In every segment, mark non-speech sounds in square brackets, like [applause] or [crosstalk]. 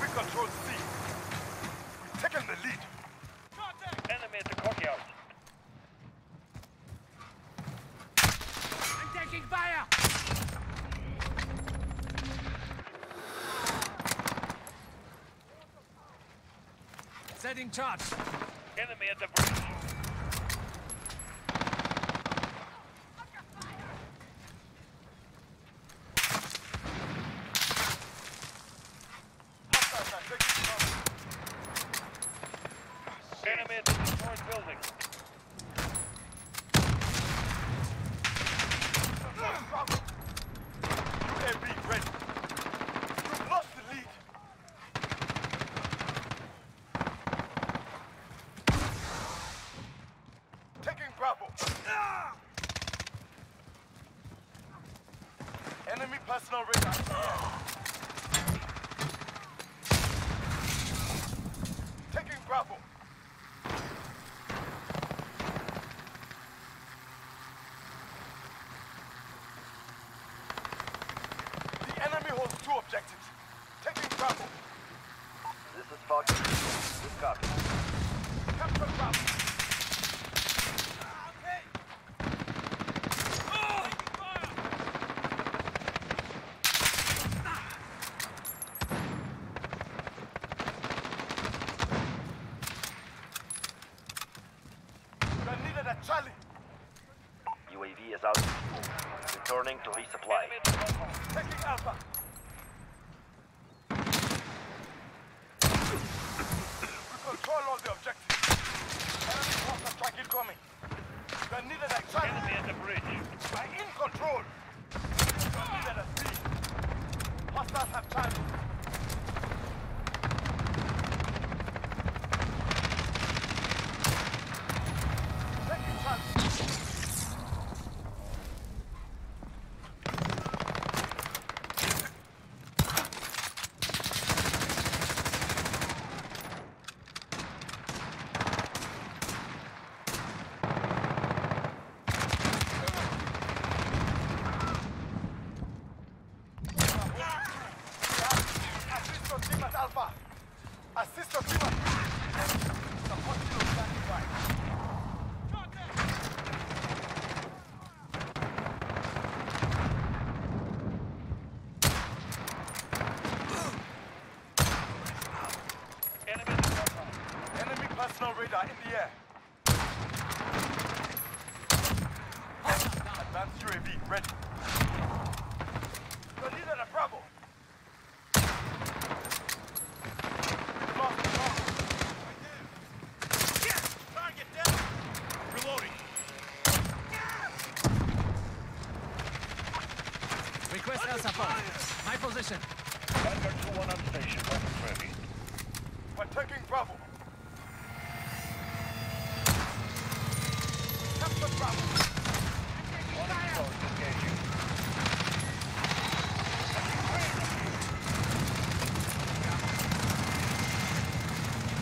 We control C. The lead. Setting charge. Enemy at the bridge. Hostiles are taking cover. Enemy at the destroyed building. Bravo. UAV ready. We've lost the lead. Taking Bravo. Enemy personal radar. in the air. Taking Bravo. The two objectives. Taking Bravo. This is Falcon. Good copy. Capture Bravo. We are needed at Charlie. UAV is out. Returning to resupply. Enemy at the compound. Taking Alpha. We control all the objectives. Enemy cluster strike incoming. We are needed at Charlie. Enemy at the bridge. We are in control. We are needed at B. Hostiles have Charlie. Taking Charlie. Assist your team at Alpha. Assist your team the the. Advanced UAV ready. You're leader at Bravo. We've lost the Bravo. Target down. Reloading. Request air support. My position. Vanguard 2-1 on station. Weapons ready. We're taking Bravo. Capture Bravo. One exposed. Engaging.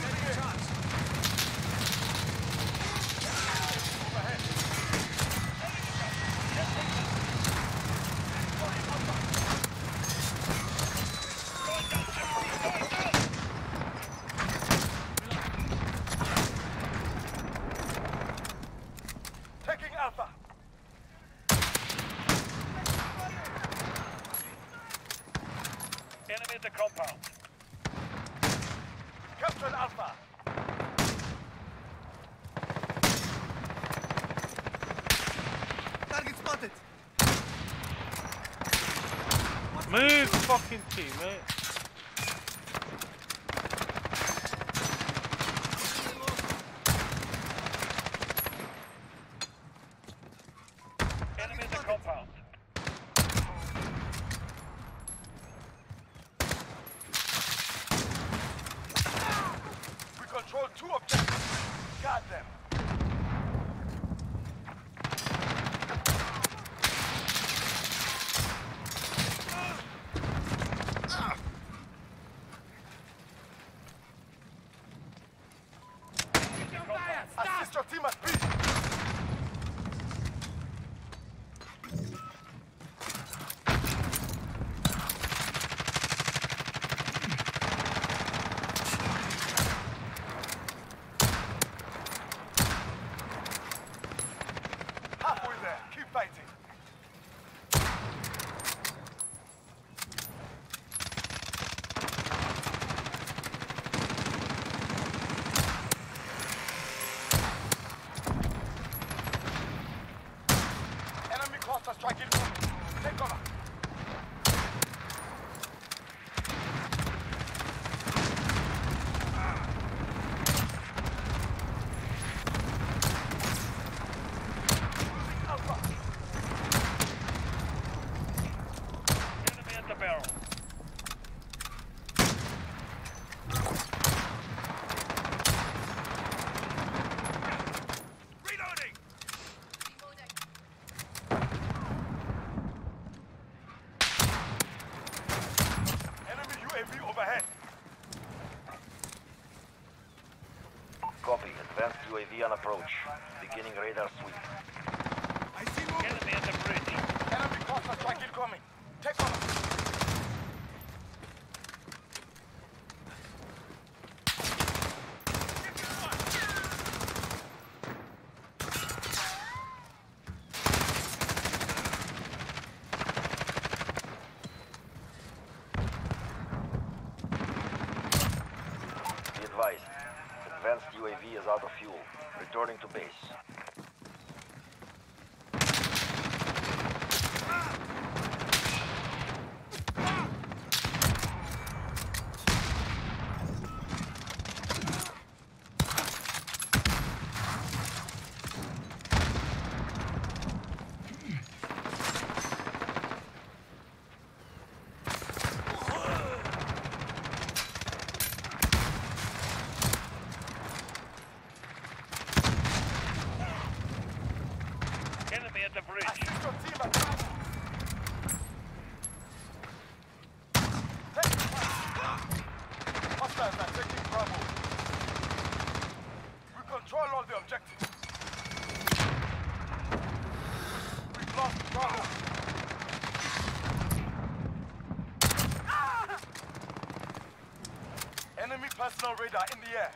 Setting charge. Taking Alpha. Enemy at the compound. Captured Alpha. Target spotted. Move, fucking teammate. UAV on approach. Beginning radar sweep. I see movement. Enemy at the bridge. Enemy cluster strike incoming. Take cover. Advised. Advanced UAV is out of fuel. Returning to base. Enemy at the bridge. Assist your team at Take fire. Hostiles are taking Bravo. We control all the objectives. We've lost Bravo. Enemy personal radar in the air.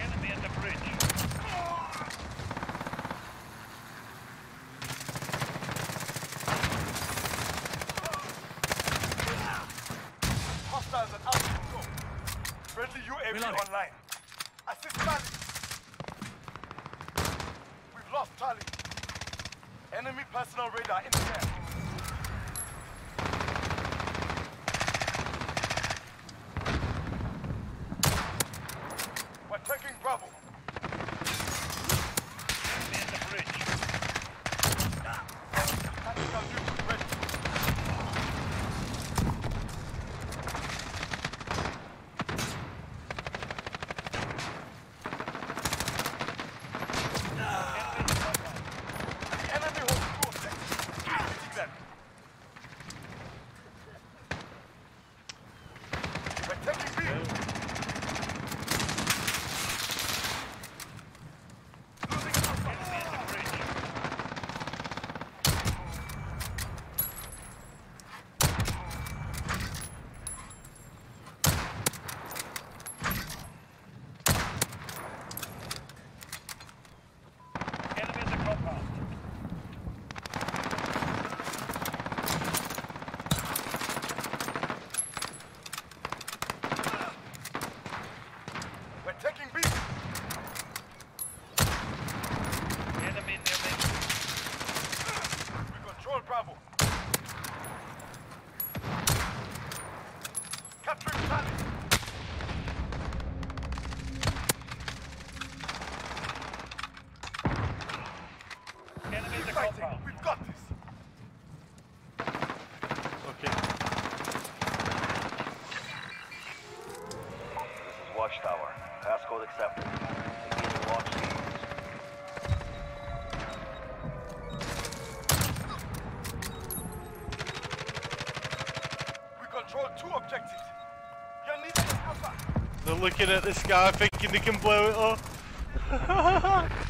Enemy at the bridge. Hostiles at altitude go. Friendly online. Assist Charlie. We've lost Charlie. Enemy personal radar in the air. We're taking Bravo. Enemy at the bridge. Tactical nuke ready. Enemy holds two objectives. Hitting them. We're taking B. Losing Alpha. Enemy at the bridge. Enemy at the compound. We're taking B. Enemy near me. We control Bravo. Capturing Charlie. Enemy at the Fighting. compound. We've got this. Okay. This is Watchtower. Passcode accepted. Beginning launch sequence. We control two objectives. You're needed in Alpha. They're looking at the sky thinking they can blow it up. [laughs]